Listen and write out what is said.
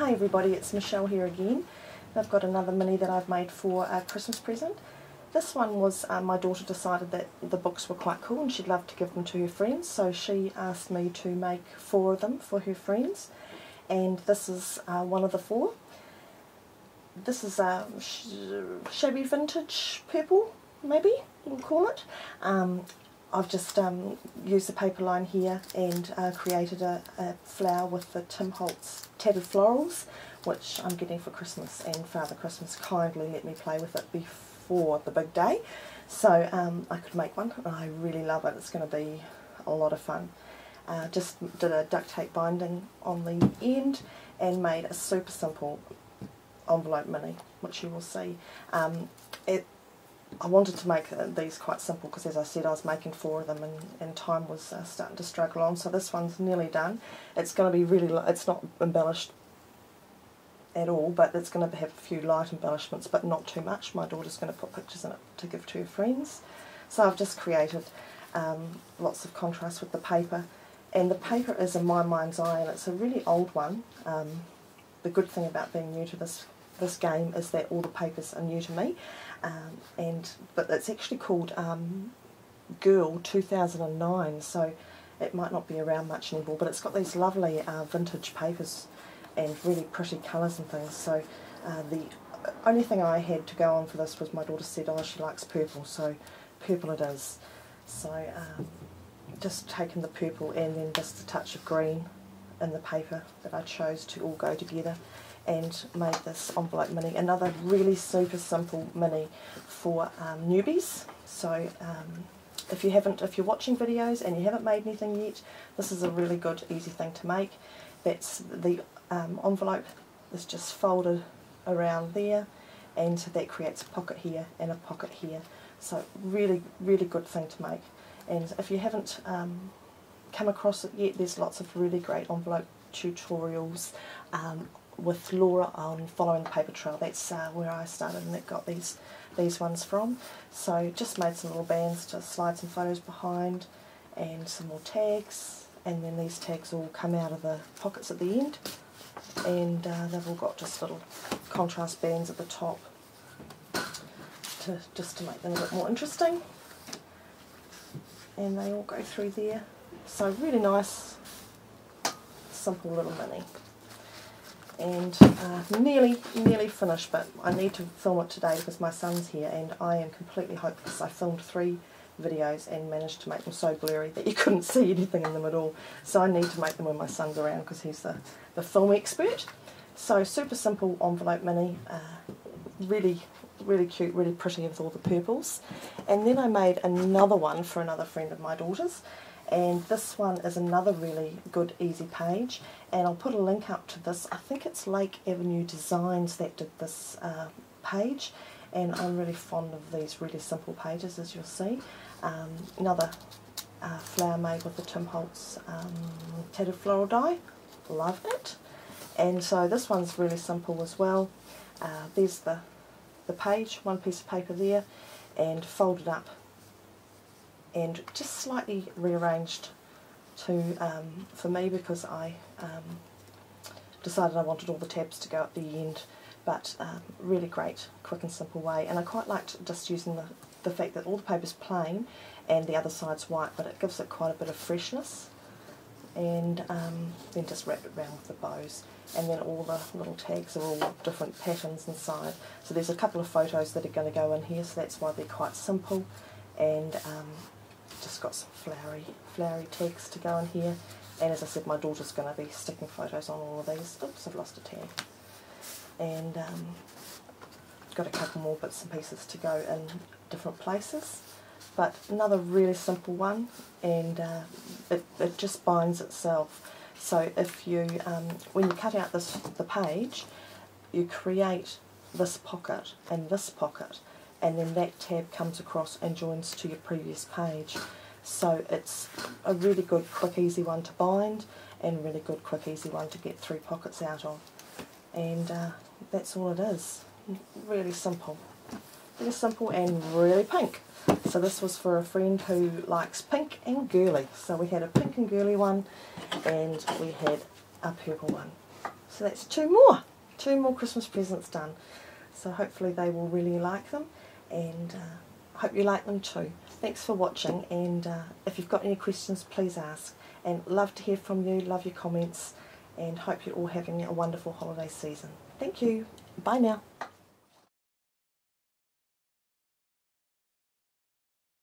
everybody, it's Michelle here again. I've got another mini that I've made for a Christmas present. This one was, uh, my daughter decided that the books were quite cool and she'd love to give them to her friends, so she asked me to make four of them for her friends. And this is uh, one of the four. This is a sh shabby vintage purple, maybe you can call it. Um, I've just um, used the paper line here and uh, created a, a, flower with the Tim Holtz Tattered Florals, which I'm getting for Christmas, and Father Christmas kindly let me play with it before the big day, so um, I could make one, I really love it. It's going to be a lot of fun. Uh, just did a duct tape binding on the end and made a super simple envelope mini, which you will see. Um, it I wanted to make uh, these quite simple because as I said I was making four of them and, and time was uh, starting to struggle on so this one's nearly done. It's going to be really, it's not embellished at all but it's going to have a few light embellishments but not too much. My daughter's going to put pictures in it to give to her friends. So I've just created um, lots of contrast with the paper and the paper is in my mind's eye and it's a really old one. Um, the good thing about being new to this this game is that all the papers are new to me, um, and but it's actually called um, Girl 2009, so it might not be around much anymore, but it's got these lovely uh, vintage papers and really pretty colours and things. So uh, the only thing I had to go on for this was my daughter said, oh, she likes purple, so purple it is. So um, just taking the purple and then just a touch of green in the paper that I chose to all go together and made this envelope mini, another really super simple mini for um, newbies. So um, if you haven't, if you're watching videos and you haven't made anything yet, this is a really good, easy thing to make. That's the um, envelope is just folded around there, and that creates a pocket here and a pocket here. So really, really good thing to make. And if you haven't um, come across it yet, there's lots of really great envelope tutorials um, with Laura on following the paper trail. That's uh, where I started and it got these these ones from. So just made some little bands to slide some photos behind and some more tags and then these tags all come out of the pockets at the end and uh, they've all got just little contrast bands at the top to just to make them a bit more interesting and they all go through there so really nice simple little mini and uh, nearly nearly finished but I need to film it today because my son's here and I am completely hopeless. I filmed three videos and managed to make them so blurry that you couldn't see anything in them at all so I need to make them when my son's around because he's the, the film expert. So super simple envelope mini, uh, really really cute, really pretty with all the purples and then I made another one for another friend of my daughter's and this one is another really good easy page. And I'll put a link up to this. I think it's Lake Avenue Designs that did this uh, page. And I'm really fond of these really simple pages as you'll see. Um, another uh, flower made with the Tim Holtz um, tattered floral die love it and so this one's really simple as well. Uh, there's the the page one piece of paper there and folded up and just slightly rearranged to um, for me because I um, decided I wanted all the tabs to go at the end but um, really great quick and simple way. And I quite liked just using the, the fact that all the paper's plain and the other side's white but it gives it quite a bit of freshness. And um, then just wrap it around with the bows. And then all the little tags are all different patterns inside. So there's a couple of photos that are going to go in here so that's why they're quite simple. And um, just got some flowery, flowery text to go in here. And as I said, my daughter's going to be sticking photos on all of these. Oops, I've lost a tag. And um, got a couple more bits and pieces to go in different places. But another really simple one, and uh, it, it just binds itself. So if you, um, when you cut out this the page, you create this pocket and this pocket and then that tab comes across and joins to your previous page. So it's a really good, quick, easy one to bind and really good, quick, easy one to get three pockets out of. And uh, that's all it is. Really simple. Really simple and really pink. So this was for a friend who likes pink and girly. So we had a pink and girly one and we had a purple one. So that's two more. two more Christmas presents done. So hopefully they will really like them and uh, hope you like them too. Thanks for watching and uh, if you've got any questions please ask and love to hear from you, love your comments and hope you're all having a wonderful holiday season. Thank you. Bye now.